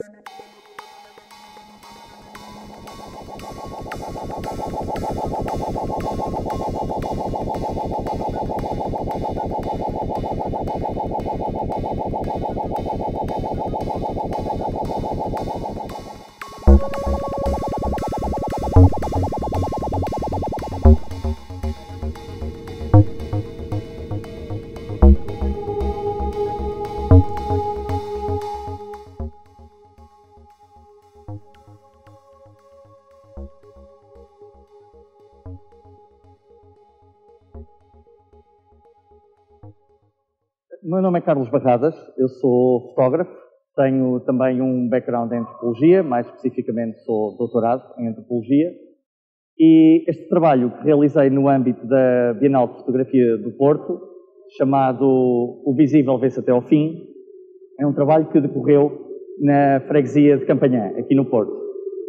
Thank you. Meu nome é Carlos Barradas, eu sou fotógrafo, tenho também um background em antropologia, mais especificamente sou doutorado em antropologia, e este trabalho que realizei no âmbito da Bienal de Fotografia do Porto, chamado O Visível Vê-se Até ao Fim, é um trabalho que decorreu na freguesia de Campanhã, aqui no Porto.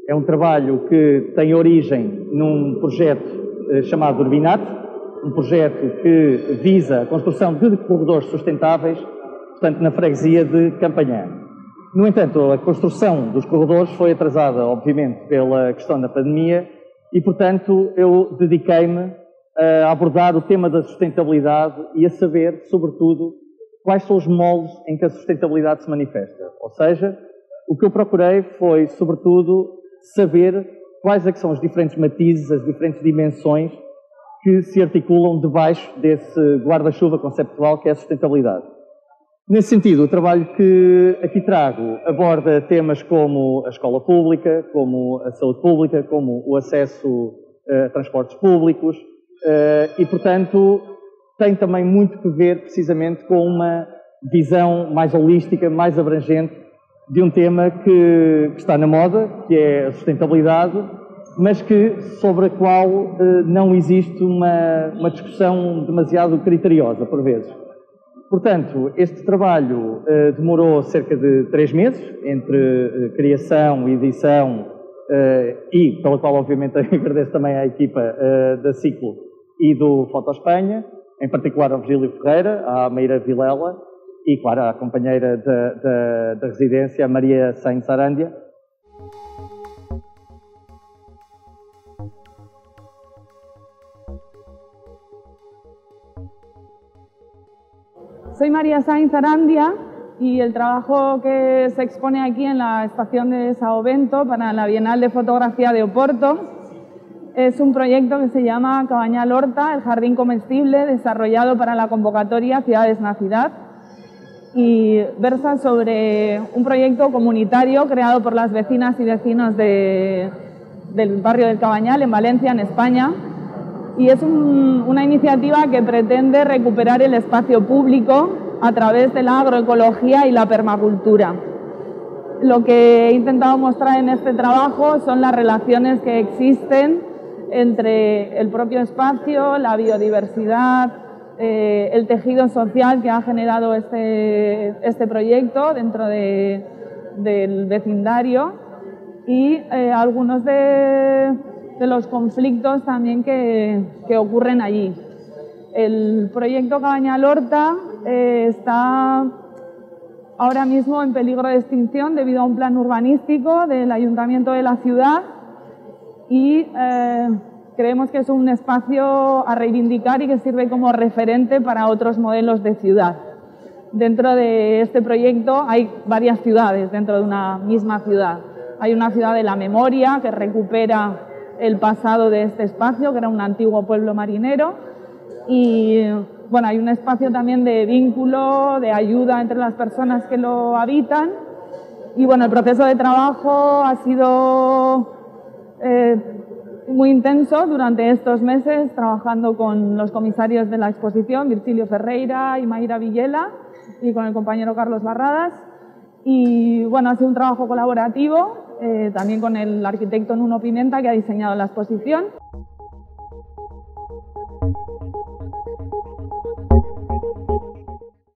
É um trabalho que tem origem num projeto eh, chamado Urbinat, um projeto que visa a construção de corredores sustentáveis, portanto, na freguesia de Campanhã. No entanto, a construção dos corredores foi atrasada, obviamente, pela questão da pandemia e, portanto, eu dediquei-me a abordar o tema da sustentabilidade e a saber, sobretudo, quais são os moldes em que a sustentabilidade se manifesta. Ou seja, o que eu procurei foi, sobretudo, saber quais é são os diferentes matizes, as diferentes dimensões que se articulam debaixo desse guarda-chuva conceptual que é a sustentabilidade. Nesse sentido, o trabalho que aqui trago aborda temas como a escola pública, como a saúde pública, como o acesso eh, a transportes públicos eh, e, portanto, tem também muito que ver precisamente com uma visão mais holística, mais abrangente de um tema que, que está na moda, que é a sustentabilidade, mas que, sobre a qual eh, não existe uma, uma, discussão demasiado criteriosa, por vezes. Portanto, este trabalho eh, demorou cerca de três meses, entre eh, criação, edição e, pela qual, obviamente, agradeço também à equipa da Ciclo e do Foto Espanha, em particular ao Virgílio Ferreira, à Meira Vilela e, claro, à companheira da, da, da residência, a Maria Soy María Sainz Arandia y el trabajo que se expone aquí en la estación de Sao Bento para la Bienal de Fotografía de Oporto es un proyecto que se llama Cabañal Horta, el jardín comestible desarrollado para la convocatoria Ciudades Nacidad y versa sobre un proyecto comunitario creado por las vecinas y vecinos del barrio del Cabañal en Valencia, en España, y es una iniciativa que pretende recuperar el espacio público a través de la agroecología y la permacultura. Lo que he intentado mostrar en este trabajo son las relaciones que existen entre el propio espacio, la biodiversidad, eh, el tejido social que ha generado este, este proyecto dentro del vecindario y eh, algunos de, de los conflictos también que, que ocurren allí. El proyecto Cabaña Lorta eh, está ahora mismo en peligro de extinción debido a un plan urbanístico del ayuntamiento de la ciudad y creemos que es un espacio a reivindicar y que sirve como referente para otros modelos de ciudad. Dentro de este proyecto hay varias ciudades dentro de una misma ciudad. Hay una ciudad de la memoria que recupera el pasado de este espacio, que era un antiguo pueblo marinero. Y bueno, hay un espacio también de vínculo, de ayuda entre las personas que lo habitan. Y bueno, el proceso de trabajo ha sido eh, muy intenso durante estos meses, trabajando con los comisarios de la exposición, Virgilio Ferreira y Mayra Villela, y con el compañero Carlos Barradas. Y bueno, ha sido un trabajo colaborativo eh, también con el arquitecto Nuno Pimenta que ha diseñado la exposición.